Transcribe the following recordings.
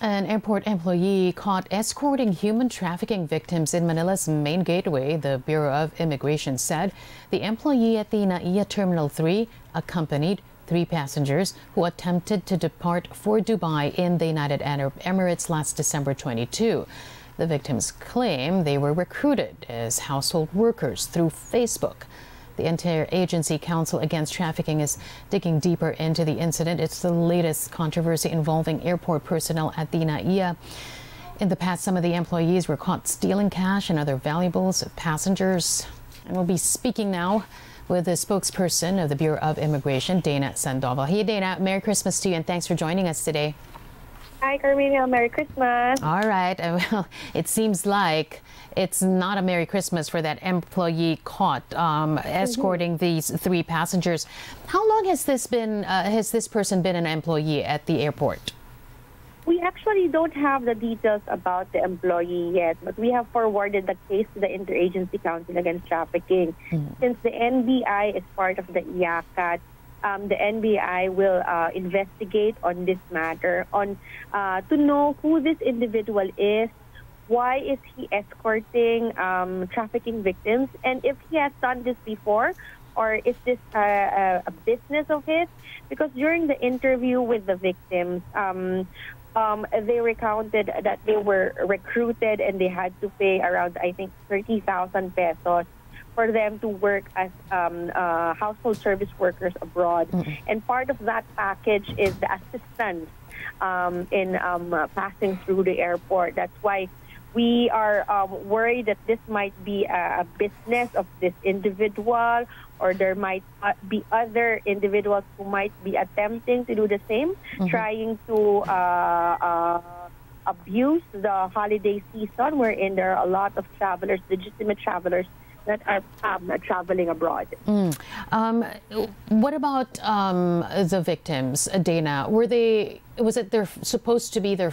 An airport employee caught escorting human trafficking victims in Manila's main gateway, the Bureau of Immigration said. The employee at the NAIA Terminal 3 accompanied three passengers who attempted to depart for Dubai in the United Arab Emirates last December 22. The victims claim they were recruited as household workers through Facebook. The Interagency Council Against Trafficking is digging deeper into the incident. It's the latest controversy involving airport personnel at the NAIA. In the past, some of the employees were caught stealing cash and other valuables of passengers. And we'll be speaking now with the spokesperson of the Bureau of Immigration, Dana Sandoval. Hey, Dana, Merry Christmas to you and thanks for joining us today. Hi, Karmina. Merry Christmas. All right. Well, it seems like it's not a Merry Christmas for that employee caught um, escorting mm -hmm. these three passengers. How long has this been? Uh, has this person been an employee at the airport? We actually don't have the details about the employee yet, but we have forwarded the case to the Interagency Council Against Trafficking. Mm -hmm. Since the NBI is part of the IACAT, um, the NBI will uh, investigate on this matter on uh, to know who this individual is, why is he escorting um, trafficking victims, and if he has done this before, or is this a, a business of his? Because during the interview with the victims, um, um, they recounted that they were recruited and they had to pay around, I think, 30,000 pesos for them to work as um, uh, household service workers abroad. Mm-hmm. And part of that package is the assistance um, in um, uh, passing through the airport. That's why we are um, worried that this might be a, business of this individual, or there might uh, be other individuals who might be attempting to do the same, mm-hmm. trying to. Uh, uh abuse the holiday season wherein there are a lot of travelers, legitimate travelers that are um, traveling abroad. Mm. Um, what about um, the victims, Dana? Were they? Was it their supposed to be their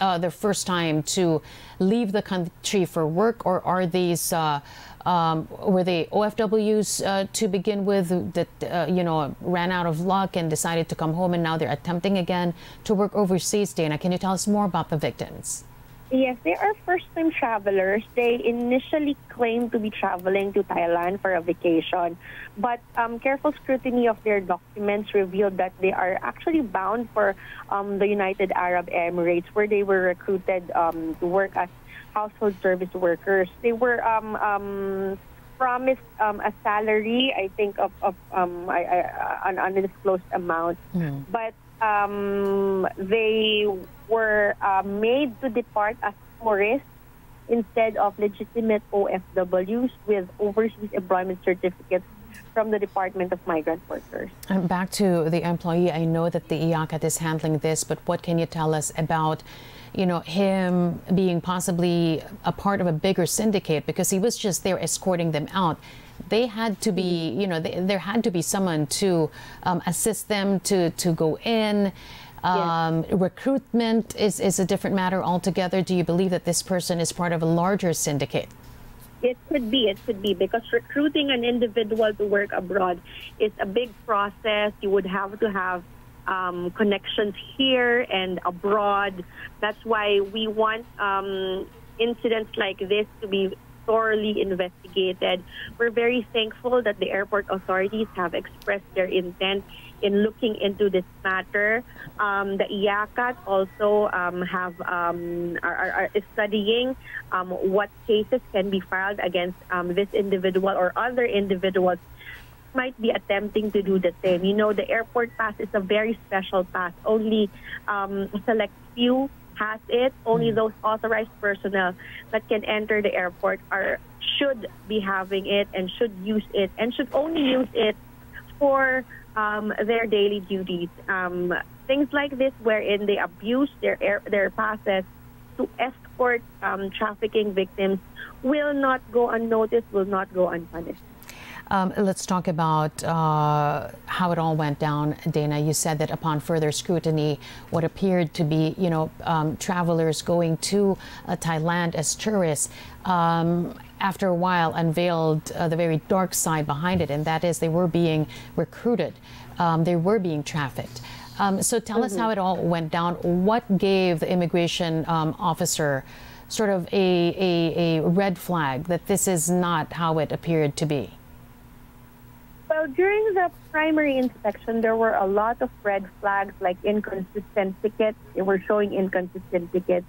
uh, their first time to leave the country for work, or are these? Uh, um, were they OFWs uh, to begin with that uh, you know ran out of luck and decided to come home, and now they're attempting again to work overseas? Dana, can you tell us more about the victims? Yes, they are first-time travelers. They initially claimed to be traveling to Thailand for a vacation, but um, careful scrutiny of their documents revealed that they are actually bound for um, the United Arab Emirates, where they were recruited um, to work as household service workers. They were um, um, promised um, a salary, I think, of, of um, I, I, an undisclosed amount, mm. but um, they were uh, made to depart as tourists instead of legitimate OFWs with overseas employment certificates from the Department of Migrant Workers. And back to the employee, I know that the IACAT is handling this, but what can you tell us about, you know, him being possibly a part of a bigger syndicate because he was just there escorting them out. They had to be, you know, they, there had to be someone to um, assist them to to go in. Um, yes. Recruitment is, is a different matter altogether. Do you believe that this person is part of a larger syndicate? It could be. It could be because recruiting an individual to work abroad is a big process. You would have to have um, connections here and abroad. That's why we want um, incidents like this to be thoroughly investigated. We're very thankful that the airport authorities have expressed their intent in looking into this matter. Um, the IACAT also um, have um, are, are, studying um, what cases can be filed against um, this individual or other individuals might be attempting to do the same. You know, the airport pass is a very special pass. Only um, select few has it. Only mm. those authorized personnel that can enter the airport are should be having it and should use it and should only use it for um, their daily duties. Um, things like this, wherein they abuse their air, their passes to escort um, trafficking victims, will not go unnoticed, will not go unpunished. Um, let's talk about uh, how it all went down, Dana. You said that upon further scrutiny, what appeared to be, you know, um, travelers going to uh, Thailand as tourists, um, after a while unveiled uh, the very dark side behind it, and that is they were being recruited, um, they were being trafficked. Um, so tell mm-hmm. us how it all went down. What gave the immigration um, officer sort of a, a, a red flag that this is not how it appeared to be? Well, during the primary inspection, there were a lot of red flags like inconsistent tickets. They were showing inconsistent tickets.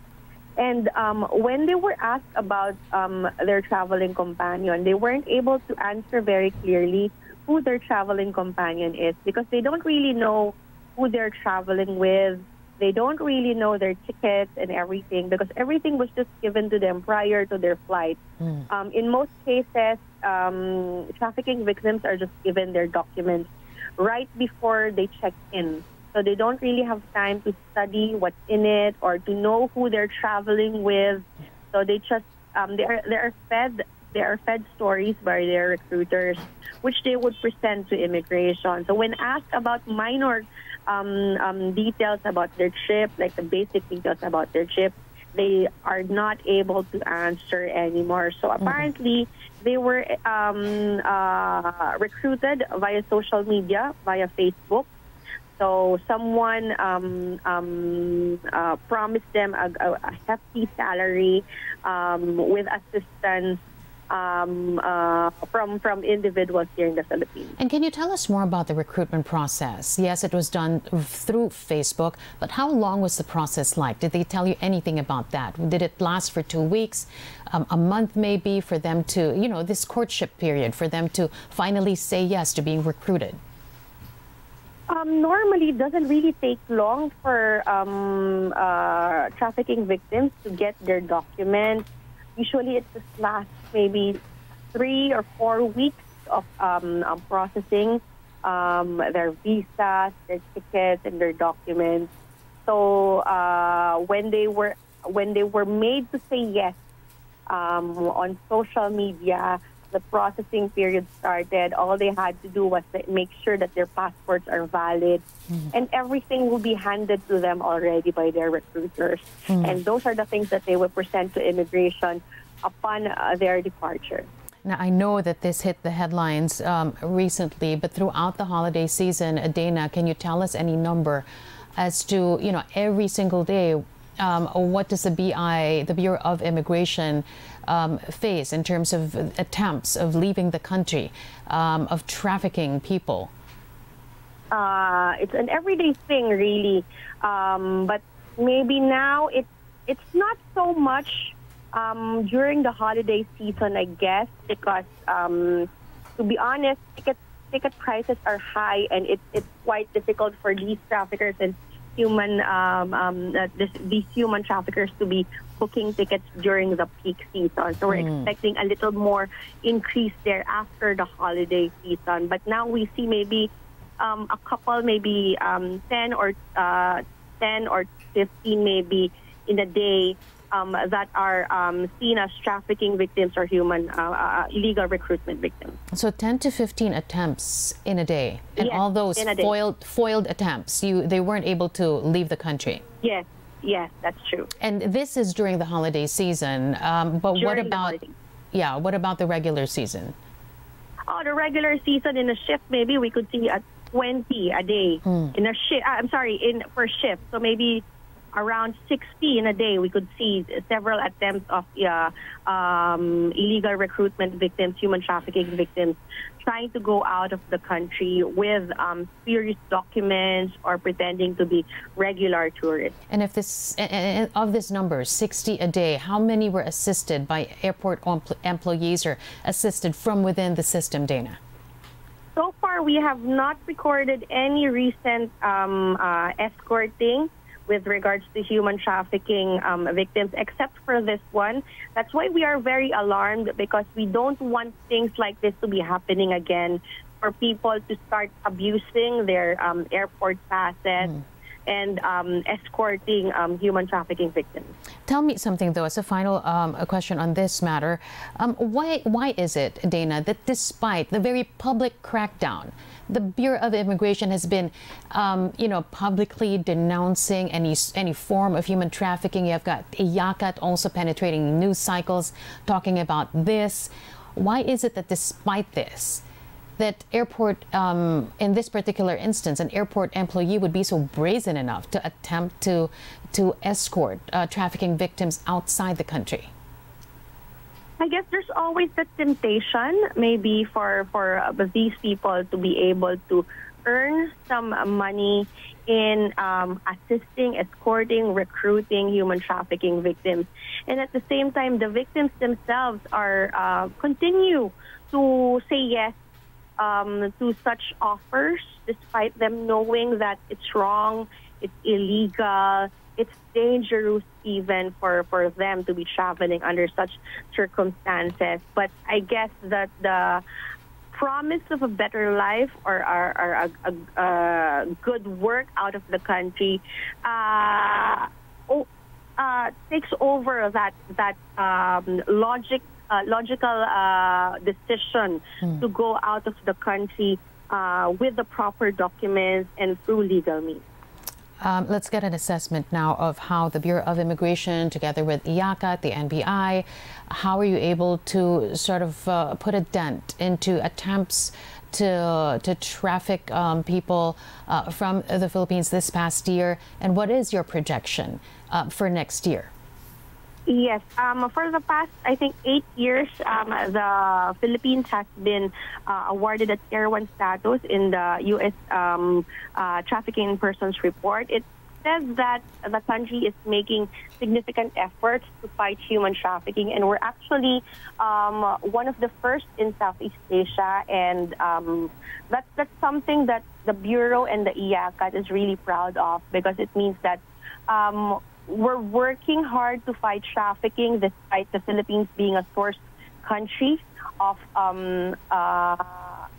And um, when they were asked about um, their traveling companion, they weren't able to answer very clearly who their traveling companion is because they don't really know who they're traveling with. They don't really know their tickets and everything because everything was just given to them prior to their flight. Mm. Um, in most cases, um, trafficking victims are just given their documents right before they check in. So they don't really have time to study what's in it or to know who they're traveling with. So they just um, they are they are fed they are fed stories by their recruiters, which they would present to immigration. So when asked about minor um, um, details about their trip, like the basic details about their trip, they are not able to answer anymore. So mm-hmm. apparently, mm-hmm. they were um, uh, recruited via social media, via Facebook. So someone um, um, uh, promised them a, a hefty salary um, with assistance um, uh, from from individuals here in the Philippines. And can you tell us more about the recruitment process? Yes, it was done through Facebook, but how long was the process like? Did they tell you anything about that? Did it last for two weeks, um, a month maybe, for them to, you know, this courtship period, for them to finally say yes to being recruited? Um, normally, it doesn't really take long for um, uh, trafficking victims to get their documents. Usually, it just lasts maybe three or four weeks of um, um, processing um, their visas, their tickets, and their documents. So uh, when they were when they were made to say yes um, on social media, the processing period started. All they had to do was make sure that their passports are valid, mm-hmm. and everything will be handed to them already by their recruiters. Mm-hmm. And those are the things that they will present to immigration upon uh, their departure. Now, I know that this hit the headlines um, recently, but throughout the holiday season, Dana, can you tell us any number as to, you know, every single day, um, what does the BI, the Bureau of Immigration, um, face in terms of attempts of leaving the country, um, of trafficking people? Uh, it's an everyday thing, really. Um, but maybe now it's it's not so much um, during the holiday season, I guess, because um, to be honest, ticket ticket prices are high, and it's it's quite difficult for these traffickers and human um, um, uh, this, these human traffickers to be booking tickets during the peak season. So we're mm. expecting a little more increase there after the holiday season. But now we see maybe um, a couple, maybe um, ten or uh, ten or fifteen, maybe in a day um, that are um, seen as trafficking victims or human uh, uh, illegal recruitment victims. So 10 to 15 attempts in a day, and yes, all those foiled foiled attempts, you they weren't able to leave the country. Yes, yes, that's true. And this is during the holiday season. Um, but during what about yeah? What about the regular season? Oh, the regular season in a shift, maybe we could see a 20 a day hmm. in a shift. Uh, I'm sorry, in per shift. So maybe around 60 in a day, we could see several attempts of uh, um, illegal recruitment victims, human trafficking victims, trying to go out of the country with um, spurious documents or pretending to be regular tourists. And if this, of this number, 60 a day, how many were assisted by airport employees or assisted from within the system, Dana? So far, we have not recorded any recent um, uh, escorting with regards to human trafficking um, victims, except for this one. That's why we are very alarmed because we don't want things like this to be happening again for people to start abusing their um, airport passes. Mm. And um, escorting um, human trafficking victims. Tell me something, though, as a final um, a question on this matter. Um, why, why is it, Dana, that despite the very public crackdown the Bureau of Immigration has been, um, you know, publicly denouncing any any form of human trafficking. You've got IACAT also penetrating news cycles talking about this. Why is it that despite this, that airport, um, in this particular instance, an airport employee would be so brazen enough to attempt to to escort uh, trafficking victims outside the country? I guess there's always the temptation, maybe for for uh, these people to be able to earn some money in um, assisting, escorting, recruiting human trafficking victims, and at the same time, the victims themselves are uh, continue to say yes um, to such offers, despite them knowing that it's wrong, it's illegal, it's dangerous even for, for them to be traveling under such circumstances. But I guess that the promise of a better life or, or, or a, a, a, good work out of the country uh, oh, uh, takes over that that um, logic uh, logical uh, decision mm. to go out of the country uh, with the proper documents and through legal means. Um, let's get an assessment now of how the Bureau of Immigration, together with IACAT, the NBI, how are you able to sort of uh, put a dent into attempts to to traffic um, people uh, from the Philippines this past year, and what is your projection uh, for next year? Yes, um, for the past, I think, eight years, um, the Philippines has been uh, awarded a Tier 1 status in the U.S. Um, uh, Trafficking Persons Report. It says that the country is making significant efforts to fight human trafficking, and we're actually um, one of the first in Southeast Asia, and um, that's, that's something that the Bureau and the IACAT is really proud of because it means that um, we're working hard to fight trafficking despite the Philippines being a source country of um, uh,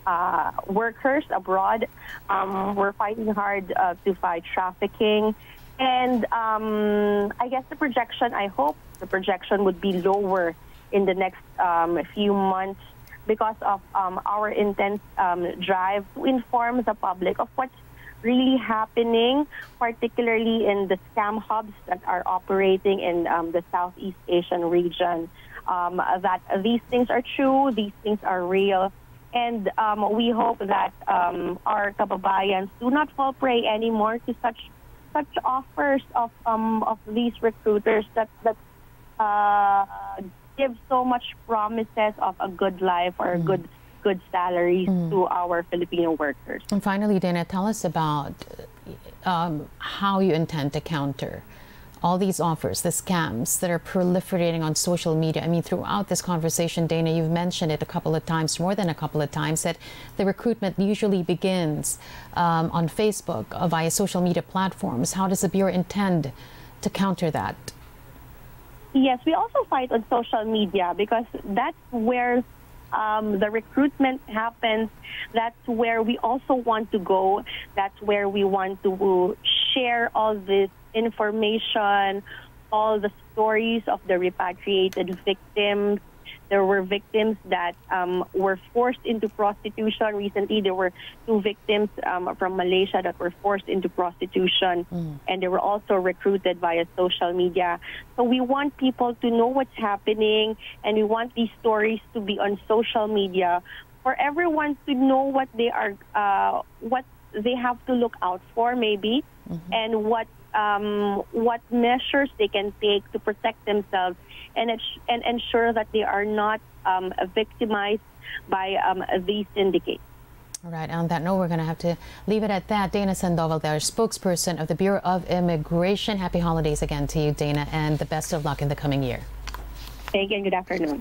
uh, workers abroad. Um, we're fighting hard uh, to fight trafficking. And um, I guess the projection, I hope the projection would be lower in the next um, few months because of um, our intense um, drive to inform the public of what's really happening, particularly in the scam hubs that are operating in um, the Southeast Asian region. Um, that these things are true, these things are real, and um, we hope that um, our kababayans do not fall prey anymore to such such offers of um, of these recruiters that that uh, give so much promises of a good life or a mm. good good salaries mm. to our Filipino workers. And finally, Dana, tell us about um, how you intend to counter all these offers, the scams that are proliferating on social media. I mean, throughout this conversation, Dana, you've mentioned it a couple of times, more than a couple of times, that the recruitment usually begins um, on Facebook uh, via social media platforms. How does the Bureau intend to counter that? Yes, we also fight on social media because that's where um, the recruitment happens, that's where we also want to go. That's where we want to share all this information, all the stories of the repatriated victims, there were victims that um, were forced into prostitution. Recently, there were two victims um, from Malaysia that were forced into prostitution, mm. and they were also recruited via social media. So we want people to know what's happening, and we want these stories to be on social media for everyone to know what they are, uh, what they have to look out for, maybe, mm-hmm. and what um, what measures they can take to protect themselves and, and ensure that they are not um, victimized by um, these syndicates. All right, on that note, we're going to have to leave it at that. Dana Sandoval, there, spokesperson of the Bureau of Immigration. Happy holidays again to you, Dana, and the best of luck in the coming year. Thank you, and good afternoon.